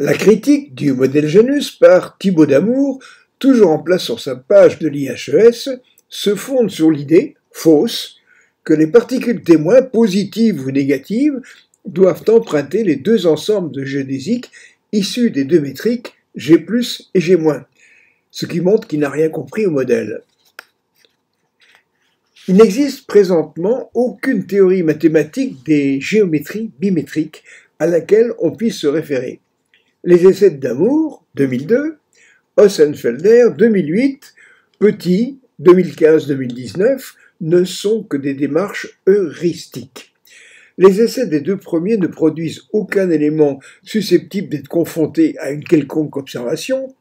La critique du modèle Janus par Thibaut Damour, toujours en place sur sa page de l'IHES, se fonde sur l'idée, fausse, que les particules témoins, positives ou négatives, doivent emprunter les deux ensembles de géodésiques issus des deux métriques G+, et G-, ce qui montre qu'il n'a rien compris au modèle. Il n'existe présentement aucune théorie mathématique des géométries bimétriques à laquelle on puisse se référer. Les essais d'Amour, 2002, Ossenfelder, 2008, Petit, 2015-2019, ne sont que des démarches heuristiques. Les essais des deux premiers ne produisent aucun élément susceptible d'être confronté à une quelconque observation.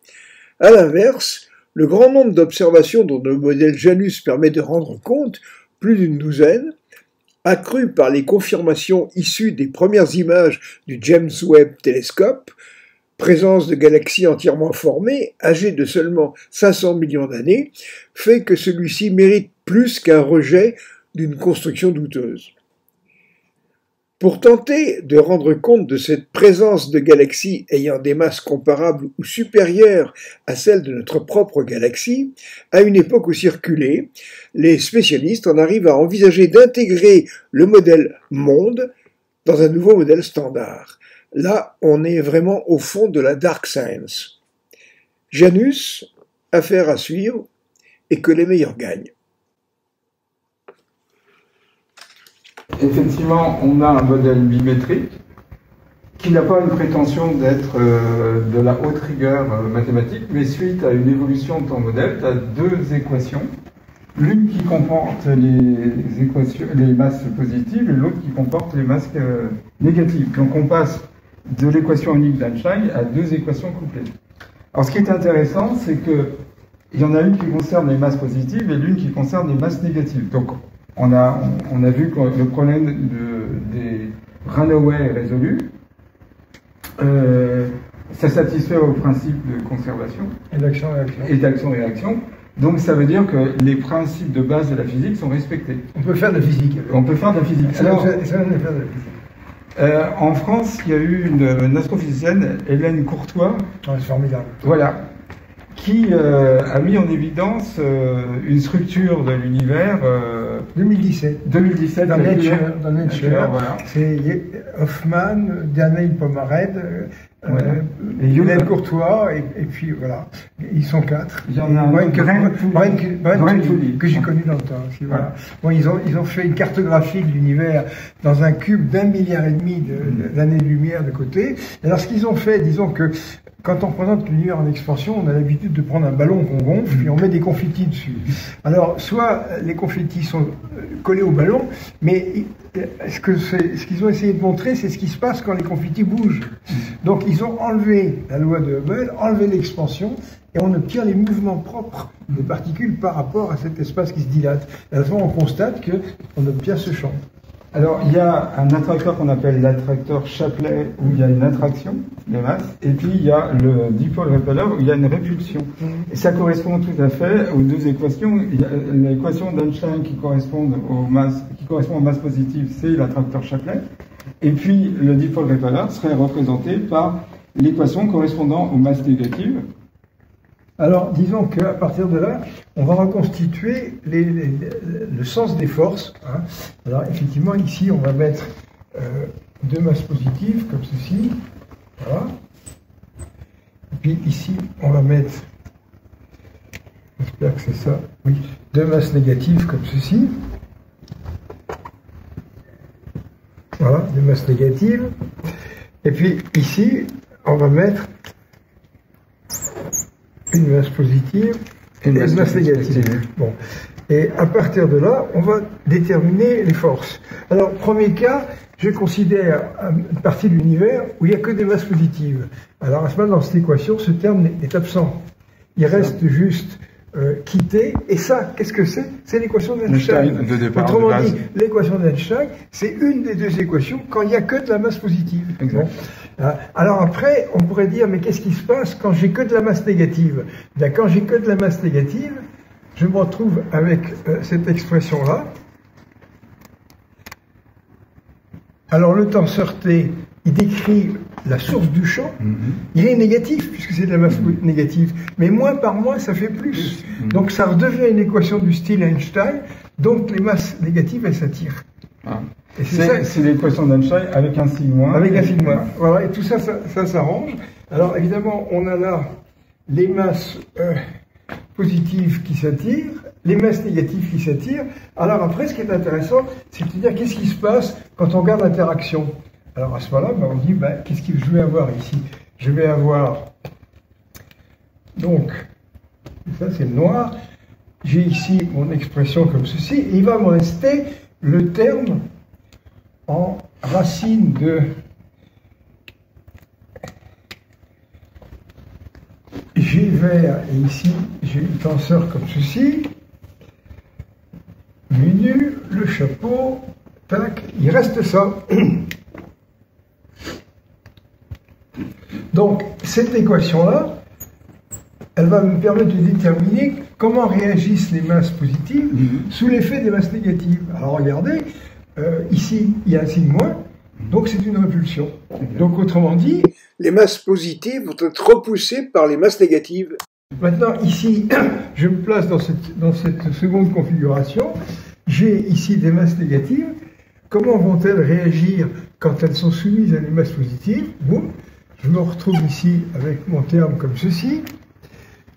À l'inverse, le grand nombre d'observations dont le modèle Janus permet de rendre compte, plus d'une douzaine, accrues par les confirmations issues des premières images du James Webb Telescope, présence de galaxies entièrement formées, âgées de seulement 500 millions d'années, fait que celui-ci mérite plus qu'un rejet d'une construction douteuse. Pour tenter de rendre compte de cette présence de galaxies ayant des masses comparables ou supérieures à celles de notre propre galaxie, à une époque où circulait, les spécialistes en arrivent à envisager d'intégrer le modèle monde dans un nouveau modèle standard. Là, on est vraiment au fond de la dark science. Janus, affaire à suivre, et que les meilleurs gagnent. Effectivement, on a un modèle bimétrique qui n'a pas une prétention d'être euh, de la haute rigueur euh, mathématique, mais suite à une évolution de ton modèle, tu as deux équations, l'une qui comporte les, masses positives et l'autre qui comporte les masses euh, négatives. Donc on passe de l'équation unique d'Einstein à deux équations couplées. Alors ce qui est intéressant, c'est que il y en a une qui concerne les masses positives et l'une qui concerne les masses négatives. Donc on a, on a vu que le problème de, des Runaway est résolu. Euh, ça satisfait au principe de conservation. Et d'action-réaction. Et d'action-réaction. Donc ça veut dire que les principes de base de la physique sont respectés. On peut faire de la physique. On peut faire de la physique. Alors, ça, ça, faire de la physique. Euh, en France, il y a eu une, une astrophysicienne, Hélène Courtois. Ah, c'est formidable. Voilà. Qui euh, a mis en évidence euh, une structure de l'univers. 2017. 2017. Dans Nature. Dans Nature. Voilà. C'est Hoffman, Daniel Pomared. Euh, et Hélène Courtois, et, et, puis voilà, ils sont quatre. Il y en a que, j'ai connu dans le temps. Aussi, voilà. Bon, ils ont, ils ont fait une cartographie de l'univers dans un cube d'un milliard et demi d'années-lumière de, de côté. Alors ce qu'ils ont fait, disons que quand on présente l'univers en expansion, on a l'habitude de prendre un ballon qu'on gonfle, puis on met des confettis dessus. Alors, soit les confettis sont collés au ballon, mais ce qu'ils ce ont essayé de montrer, c'est ce qui se passe quand les confettis bougent. Donc, ils ont enlevé la loi de Hubble, enlevé l'expansion, et on obtient les mouvements propres des particules par rapport à cet espace qui se dilate. Et à ce moment, on constate qu'on obtient ce champ. Alors, il y a un attracteur qu'on appelle l'attracteur Chapelet, où il y a une attraction des masses, et puis il y a le dipole repeller, où il y a une répulsion. Et ça correspond tout à fait aux deux équations. L'équation d'Einstein qui correspond aux masses, qui correspond aux masses positives, c'est l'attracteur Chapelet. Et puis, le dipole repeller serait représenté par l'équation correspondant aux masses négatives, alors, disons qu'à partir de là, on va reconstituer le sens des forces. Hein. Alors, effectivement, ici, on va mettre euh, deux masses positives, comme ceci. Voilà. Et puis ici, on va mettre, j'espère que c'est ça, oui, deux masses négatives, comme ceci. Voilà, deux masses négatives. Et puis ici, on va mettre une masse positive et une masse négative. Bon. Et à partir de là, on va déterminer les forces. Alors, premier cas, je considère une partie de l'univers où il n'y a que des masses positives. Alors, à ce moment, dans cette équation, ce terme est absent. Il reste juste euh, quitté. Et ça, qu'est-ce que c'est? C'est l'équation d'Einstein. Autrement dit, l'équation d'Einstein, c'est une des deux équations quand il n'y a que de la masse positive. Exact. Bon. Alors après, on pourrait dire, mais qu'est-ce qui se passe quand j'ai que de la masse négative? Bien, Quand j'ai que de la masse négative, je me retrouve avec euh, cette expression-là. Alors le tenseur T, il décrit la source du champ, Mhm. il est négatif, puisque c'est de la masse négative. Mais moins par moins, ça fait plus. Mhm. Donc ça redevient une équation du style Einstein, donc les masses négatives, elles s'attirent. Ah. C'est l'équation d'Einstein avec un sigma. avec un sigma. Voilà, et tout ça, ça, ça s'arrange. Alors évidemment, on a là les masses euh, positives qui s'attirent, les masses négatives qui s'attirent. Alors après, ce qui est intéressant, c'est de dire qu'est-ce qui se passe quand on regarde l'interaction? Alors à ce moment-là, ben, on dit, ben, qu'est-ce que je vais avoir ici? Je vais avoir, donc, ça c'est le noir, j'ai ici mon expression comme ceci, et il va me rester le terme en racine de G vert, et ici j'ai une tenseur comme ceci, menu, le chapeau, tac, il reste ça. Donc cette équation-là, elle va me permettre de déterminer comment réagissent les masses positives sous l'effet des masses négatives. Alors regardez, euh, ici il y a un signe moins, donc c'est une répulsion. Donc autrement dit, Les masses positives vont être repoussées par les masses négatives. Maintenant, ici, je me place dans cette, dans cette seconde configuration. J'ai ici des masses négatives. Comment vont-elles réagir quand elles sont soumises à des masses positives? Boum. Je me retrouve ici avec mon terme comme ceci.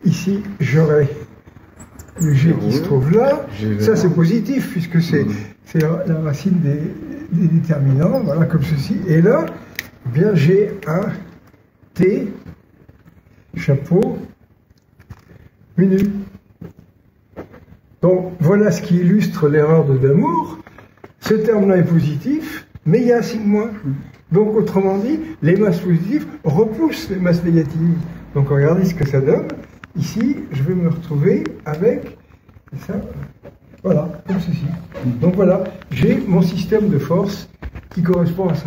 Ici, j'aurai le G qui se trouve là. Ça, c'est positif puisque c'est c'est la la racine des, des déterminants, voilà, comme ceci. Et là, eh bien, j'ai un T, chapeau, menu. Donc, voilà ce qui illustre l'erreur de Damour. Ce terme-là est positif, mais il y a un signe moins. Donc, autrement dit, les masses positives repoussent les masses négatives. Donc, regardez ce que ça donne. Ici, je vais me retrouver avec ça, voilà, comme ceci. Donc voilà, j'ai mon système de force qui correspond à ça.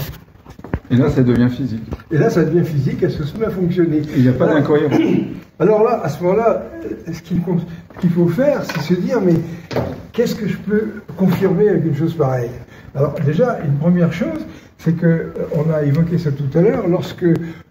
Et là, ça devient physique. Et là, ça devient physique, elle se met à fonctionner. Il n'y a pas d'incohérence. Alors là, à ce moment-là, euh, ce qu'il faut, ce qu'il faut faire, c'est se dire, mais qu'est-ce que je peux confirmer avec une chose pareille? Alors déjà, une première chose, c'est que euh, on a évoqué ça tout à l'heure, lorsque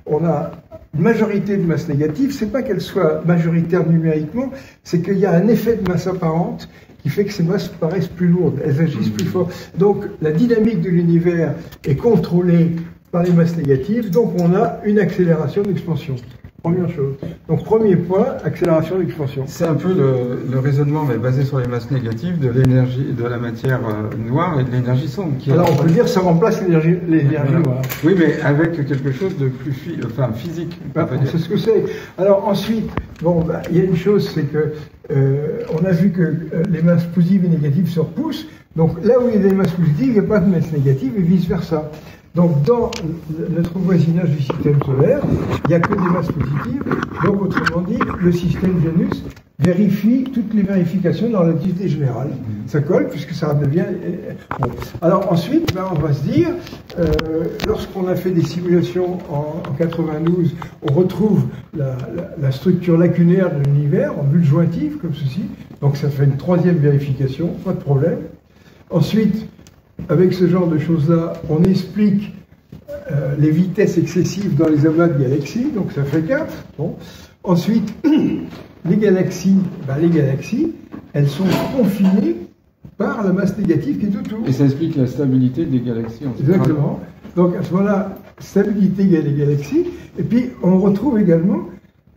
on a une majorité de masse négative, c'est pas qu'elle soit majoritaire numériquement, c'est qu'il y a un effet de masse apparente qui fait que ces masses paraissent plus lourdes, elles agissent plus fort. Donc la dynamique de l'univers est contrôlée par les masses négatives, donc on a une accélération d'expansion. Première chose. Donc premier point, accélération d'expansion. C'est un peu le, le raisonnement, mais basé sur les masses négatives, de l'énergie, de la matière euh, noire et de l'énergie sombre. Qui est- Alors on peut dire que ça remplace l'énergie Voilà. noire. Oui, mais avec quelque chose de plus phy- enfin, physique. Ah, dire. sait ce que c'est. Alors ensuite, bon, bah, il y a une chose, c'est que euh, on a vu que euh, les masses positives et négatives se repoussent. Donc là où il y a des masses positives, il n'y a pas de masses négatives et vice versa. Donc dans notre voisinage du système solaire, il n'y a que des masses positives. Donc autrement dit, le système Janus vérifie toutes les vérifications dans la relativité générale. Ça colle puisque ça devient. euh, bon. Alors ensuite, ben, on va se dire, euh, lorsqu'on a fait des simulations en, en 92, on retrouve la, la- la structure lacunaire de l'univers en bulle jointive comme ceci. Donc ça fait une troisième vérification, pas de problème. Ensuite, avec ce genre de choses-là, on explique euh, les vitesses excessives dans les amas de galaxies, donc ça fait 4. Bon. Ensuite, les galaxies, ben, les galaxies, elles sont confinées par la masse négative qui est autour. Et ça explique la stabilité des galaxies. En Exactement. Donc à ce moment-là, stabilité les galaxies. Et puis on retrouve également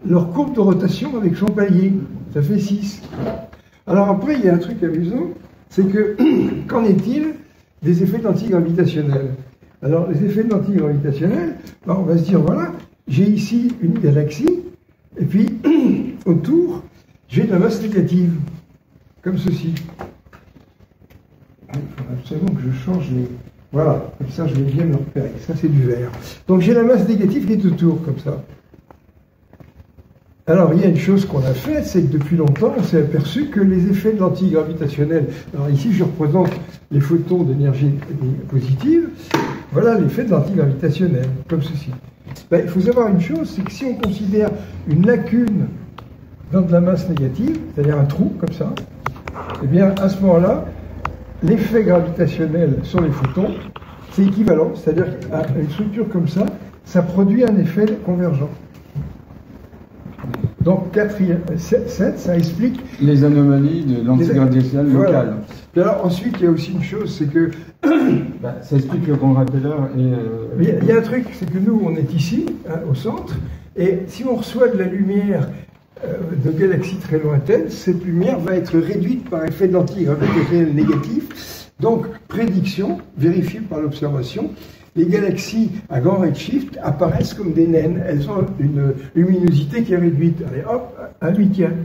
leur courbe de rotation avec son palier. Ça fait 6. Alors après, il y a un truc amusant, c'est que qu'en est-il des effets d'antigravitationnel Alors les effets d'antigravitationnel, ben, on va se dire, voilà, j'ai ici une galaxie, et puis autour, j'ai de la masse négative, comme ceci. Il faut absolument que je change les... Voilà, comme ça je vais bien me repérer. Ça c'est du vert. Donc j'ai la masse négative qui est autour, comme ça. Alors il y a une chose qu'on a faite, c'est que depuis longtemps on s'est aperçu que les effets de l'antigravitationnel, alors ici je représente les photons d'énergie positive, voilà l'effet de l'antigravitationnel, comme ceci. Ben, il faut savoir une chose, c'est que si on considère une lacune dans de la masse négative, c'est-à-dire un trou comme ça, eh bien à ce moment-là, l'effet gravitationnel sur les photons, c'est équivalent, c'est-à-dire qu'à une structure comme ça, ça produit un effet convergent. Donc, quatrième, 7, ça explique. Les anomalies de l'antigradationnel local. Alors, ensuite, il y a aussi une chose, c'est que. Bah, ça explique le grand rappelleur et. Euh, il y, a un truc, c'est que nous, on est ici, hein, au centre, et si on reçoit de la lumière euh, de galaxies très lointaines, cette lumière va être réduite par effet de l'antigravitationnel négatif. Donc, prédiction, vérifiée par l'observation, les galaxies à grand redshift apparaissent comme des naines. Elles ont une luminosité qui est réduite. Allez, hop, un huitième.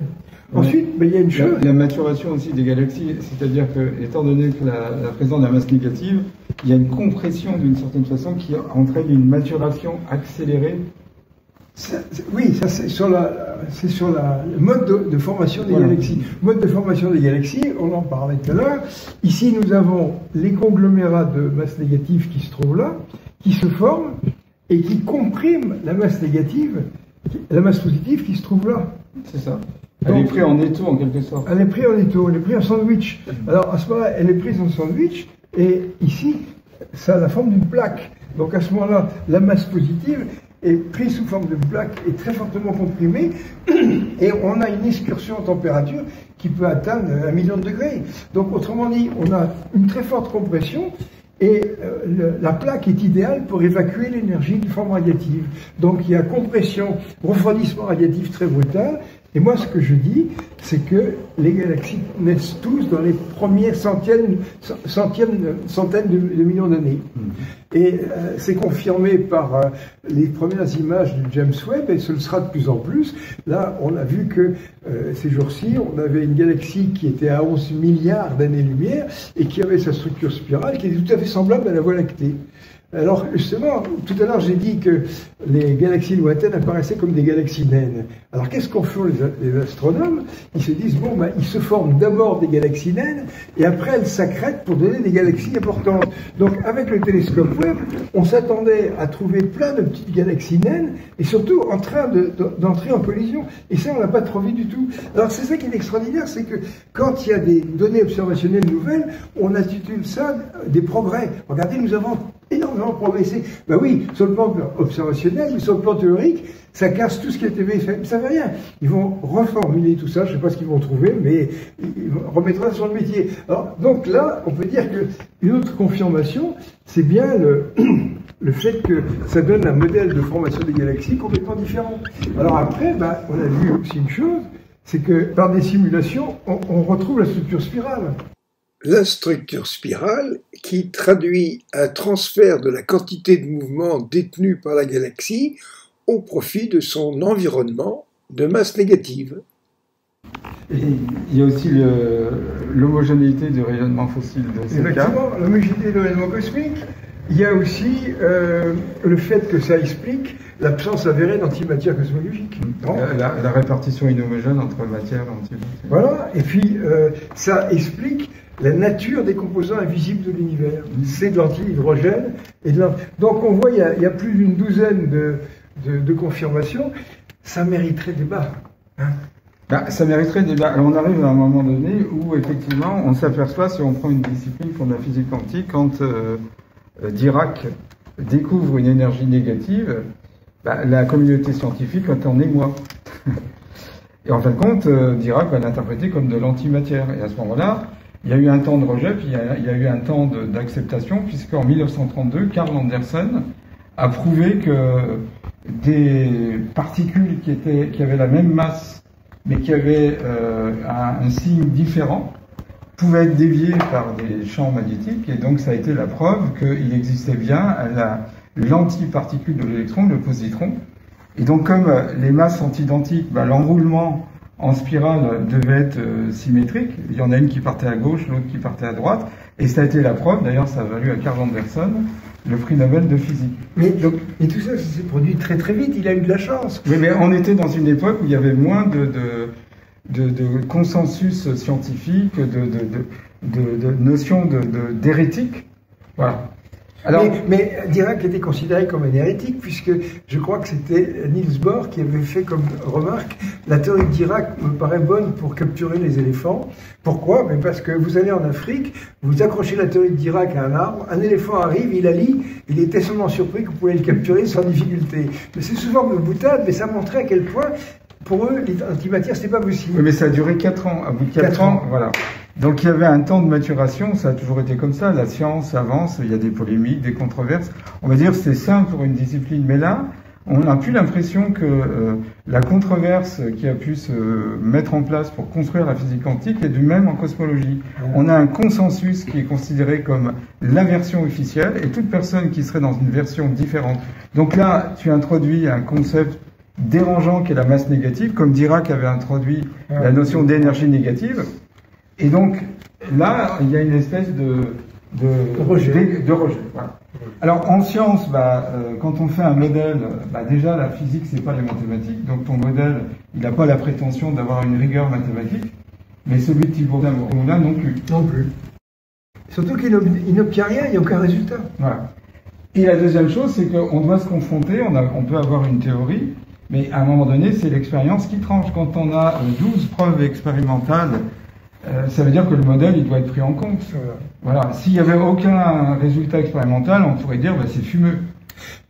Ensuite, ben, il y a une chose. La, maturation aussi des galaxies, c'est-à-dire que, étant donné que la, la présence de la masse négative, il y a une compression d'une certaine façon qui entraîne une maturation accélérée oui, ça c'est sur, la, c'est sur la, le mode de, formation des galaxies. Mode de formation des galaxies, on en parlait tout à l'heure. Ici, nous avons les conglomérats de masse négative qui se trouvent là, qui se forment et qui compriment la masse négative, la masse positive qui se trouve là. C'est ça. Elle est prise en étau en quelque sorte. Elle est prise en étau, elle est prise en sandwich. Alors à ce moment-là, elle est prise en sandwich et ici, ça a la forme d'une plaque. Donc à ce moment-là, la masse positive, est pris sous forme de plaque et très fortement comprimé, et on a une excursion en température qui peut atteindre un million de degrés. Donc autrement dit, on a une très forte compression, et euh, la plaque est idéale pour évacuer l'énergie de forme radiative. Donc il y a compression, refroidissement radiatif très brutal, et moi, ce que je dis, c'est que les galaxies naissent tous dans les premières centaines, centièmes, centaines de, millions d'années. Mm-hmm. Et euh, c'est confirmé par euh, les premières images du James Webb, et ce le sera de plus en plus. Là, on a vu que euh, ces jours-ci, on avait une galaxie qui était à 11 milliards d'années-lumière et qui avait sa structure spirale qui est tout à fait semblable à la Voie lactée. Alors justement, tout à l'heure j'ai dit que les galaxies lointaines apparaissaient comme des galaxies naines. Alors qu'est-ce qu'en font les, astronomes? Ils se disent, bon, ben, ils se forment d'abord des galaxies naines et après elles s'accrètent pour donner des galaxies importantes. Donc avec le télescope Webb, on s'attendait à trouver plein de petites galaxies naines et surtout en train d'entrer en collision. Et ça, on l'a pas trop vu du tout. Alors c'est ça qui est extraordinaire, c'est que quand il y a des données observationnelles nouvelles, on intitule ça des progrès. Regardez, nous avons énormément progressé. Ben oui, sur le plan observationnel, mais sur le plan théorique, ça casse tout ce qui a été fait. Ça ne fait rien. Ils vont reformuler tout ça, je ne sais pas ce qu'ils vont trouver, mais ils remettront sur le métier. Alors, donc là, on peut dire qu'une autre confirmation, c'est bien le, le fait que ça donne un modèle de formation des galaxies complètement différent. Alors après, ben, on a vu aussi une chose, c'est que par des simulations, on retrouve la structure spirale la structure spirale qui traduit un transfert de la quantité de mouvement détenue par la galaxie au profit de son environnement de masse négative. il y a aussi l'homogénéité du rayonnement fossile de ces Effectivement, l'homogénéité du rayonnement cosmique. Il y a aussi euh, le fait que ça explique l'absence avérée d'antimatière cosmologique. La, répartition inhomogène entre matière et antimatière. Voilà, et puis euh, ça explique la nature des composants invisibles de l'univers. C'est de l'anti-hydrogène. Et de Donc on voit, il y a, plus d'une douzaine de, confirmations. Ça mériterait débat. Hein bah, ça mériterait débat. on arrive à un moment donné où effectivement on s'aperçoit, si on prend une discipline comme la physique quantique, quand euh, euh, Dirac découvre une énergie négative, bah, la communauté scientifique en émoi. Et en fin de compte, euh, Dirac va l'interpréter comme de l'antimatière. Et à ce moment-là, il y a eu un temps de rejet, puis il y a, eu un temps d'acceptation, puisqu'en 1932, Karl Anderson a prouvé que des particules qui, étaient, qui avaient la même masse, mais qui avaient euh, un, signe différent, pouvaient être déviées par des champs magnétiques, et donc ça a été la preuve qu'il existait bien l'antiparticule de l'électron, le positron. Et donc comme les masses sont identiques, ben, l'enroulement en spirale devait être euh, symétrique. Il y en a une qui partait à gauche, l'autre qui partait à droite. Et ça a été la preuve, d'ailleurs ça a valu à Karl Anderson le prix Nobel de physique. Mais, donc, tout ça, ça s'est produit très très vite, il a eu de la chance. Oui, mais on était dans une époque où il y avait moins de, de, de, consensus scientifique, de, de, notions d'hérétique. Voilà. Alors, mais, Dirac était considéré comme un hérétique, puisque je crois que c'était Niels Bohr qui avait fait comme remarque la théorie de Dirac me paraît bonne pour capturer les éléphants. Pourquoi? Mais Parce que vous allez en Afrique, vous accrochez la théorie de Dirac à un arbre, un éléphant arrive, il la lit, il était tellement surpris qu'on pouvait le capturer sans difficulté. Mais c'est souvent de boutade, mais ça montrait à quel point, pour eux, l'antimatière, c'était pas possible. Oui, mais ça a duré 4 ans. À bout de 4, Quatre ans, ans. voilà. Donc il y avait un temps de maturation, ça a toujours été comme ça. La science avance, il y a des polémiques, des controverses. On va dire c'est simple pour une discipline, mais là, on n'a plus l'impression que euh, la controverse qui a pu se mettre en place pour construire la physique quantique est du même en cosmologie. On a un consensus qui est considéré comme la version officielle et toute personne qui serait dans une version différente. Donc là, tu introduis un concept dérangeant qui est la masse négative, comme Dirac avait introduit la notion d'énergie négative. Et donc là, il y a une espèce de, de, Rejet. de- rejet, voilà. Alors en science, bah, euh, quand on fait un modèle, bah, déjà la physique c'est pas les mathématiques, donc ton modèle il n'a pas la prétention d'avoir une rigueur mathématique, mais celui de Thibault Moulin non plus. Non plus. Surtout qu'il n'ob- il n'obtient rien, il n'y a aucun résultat. Voilà. Et la deuxième chose, c'est qu'on doit se confronter, on, a- on peut avoir une théorie, mais à un moment donné, c'est l'expérience qui tranche. Quand on a euh, 12 preuves expérimentales, euh, ça veut dire que le modèle, il doit être pris en compte. Voilà. S'il n'y avait aucun résultat expérimental, on pourrait dire, bah, c'est fumeux.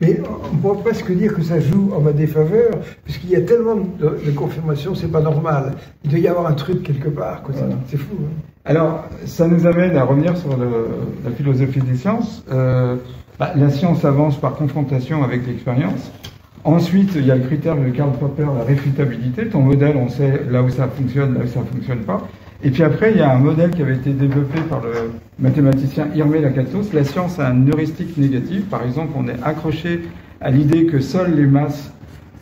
Mais on ne pourrait presque dire que ça joue en ma défaveur, puisqu'il y a tellement de, de confirmations, c'est pas normal. Il doit y avoir un truc quelque part. C'est- Voilà. C'est fou. hein. Alors, ça nous amène à revenir sur le- la philosophie des sciences. Euh, bah, la science avance par confrontation avec l'expérience. Ensuite, il y a le critère de Karl Popper, la réfutabilité. Ton modèle, on sait là où ça fonctionne, là où ça fonctionne pas. Et puis après, il y a un modèle qui avait été développé par le mathématicien Irmé Lakatos. La science a une heuristique négative. Par exemple, on est accroché à l'idée que seules les masses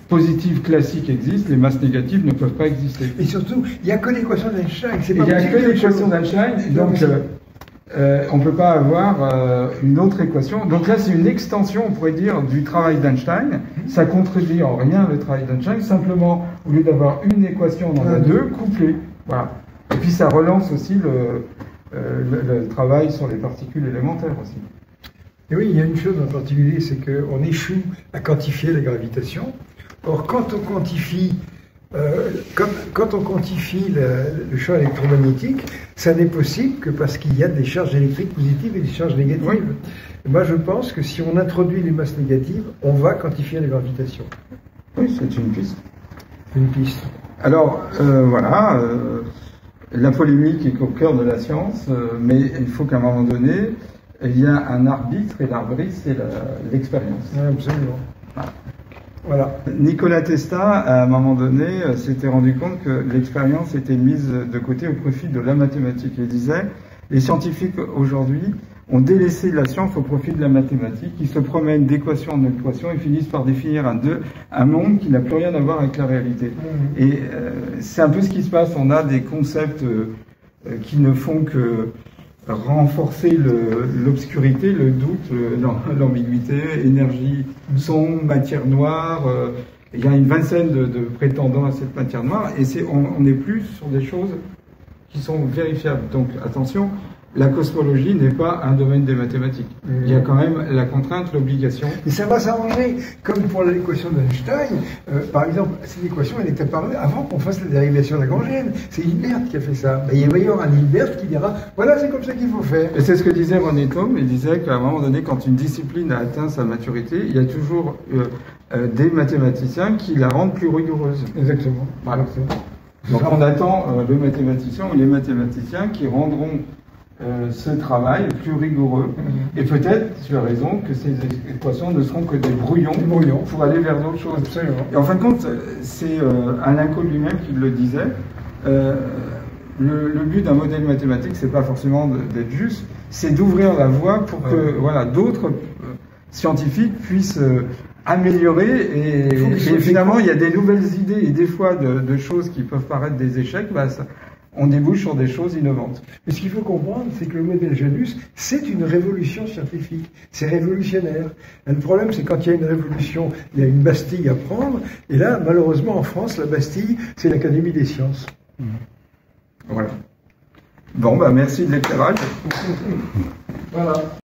positives classiques existent, les masses négatives ne peuvent pas exister. Et surtout, il n'y a que l'équation d'Einstein. Il n'y a que l'équation d'Einstein, donc euh, euh, on ne peut pas avoir euh, une autre équation. Donc là, c'est une extension, on pourrait dire, du travail d'Einstein. Ça contredit en rien le travail d'Einstein. Simplement, au lieu d'avoir une équation, on en a deux couplées. Voilà. Et puis ça relance aussi le, euh, le, le travail sur les particules élémentaires aussi. Et oui, il y a une chose en particulier, c'est qu'on échoue à quantifier la gravitation. Or, quand on quantifie, euh, quand, quand on quantifie le, le champ électromagnétique, ça n'est possible que parce qu'il y a des charges électriques positives et des charges négatives. Oui. Moi, je pense que si on introduit les masses négatives, on va quantifier la gravitation. Oui, c'est une piste. Une piste. Alors, euh, voilà, euh, la polémique est au cœur de la science, euh, mais il faut qu'à un moment donné, il y a un arbitre, et l'arbitre, c'est l'expérience. Absolument. Voilà. Nicolas Testa, à un moment donné, euh, s'était rendu compte que l'expérience était mise de côté au profit de la mathématique. Il disait, les scientifiques aujourd'hui ont délaissé la science au profit de la mathématique, ils se promènent d'équation en équation et finissent par définir un, deux, un monde qui n'a plus rien à voir avec la réalité. Et euh, c'est un peu ce qui se passe. On a des concepts euh, euh, qui ne font que renforcer l'obscurité, le, doute, le- l'ambiguïté, énergie sombre, matière noire. euh, il y a une vingtaine de, de prétendants à cette matière noire et c'est, on on n'est plus sur des choses qui sont vérifiables. Donc attention, la cosmologie n'est pas un domaine des mathématiques. Il y a quand même la contrainte, l'obligation. Et ça va s'arranger, comme pour l'équation d'Einstein. euh, par exemple, cette équation, elle est apparue avant qu'on fasse la dérivation lagrangienne. C'est Hilbert qui a fait ça. Ben, il va y avoir un Hilbert qui dira, voilà, c'est comme ça qu'il faut faire. Et c'est ce que disait René Thom. Il disait qu'à un moment donné, quand une discipline a atteint sa maturité, il y a toujours euh, euh, des mathématiciens qui la rendent plus rigoureuse. Exactement. Voilà. Donc on attend le mathématicien ou les mathématiciens qui rendront euh, ce travail plus rigoureux. Et peut-être, tu as raison, que ces équations ne seront que des brouillons, Des brouillons. pour aller vers d'autres choses. Absolument. Et en fin de compte, c'est euh, Alain Cole lui-même qui le disait. Euh, le, le but d'un modèle mathématique, c'est pas forcément d'être juste, c'est d'ouvrir la voie pour que Ouais. voilà d'autres euh, scientifiques puissent euh, améliorer et, finalement il y a des nouvelles idées et des fois de, de choses qui peuvent paraître des échecs, bah, ça- on débouche sur des choses innovantes. Mais ce qu'il faut comprendre, c'est que le modèle Janus, c'est une révolution scientifique. C'est révolutionnaire. Et le problème, c'est quand il y a une révolution, il y a une Bastille à prendre. Et là, malheureusement, en France, la Bastille, c'est l'Académie des sciences. Voilà. Bon, bah merci de l'éclairage. Voilà.